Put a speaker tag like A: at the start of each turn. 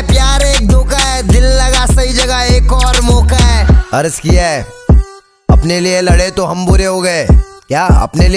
A: है, प्यार एक धोखा है, दिल लगा सही जगह एक और मौका है। अर्ज़ किया है, अपने लिए लड़े तो हम बुरे हो गए, क्या? अपने लिए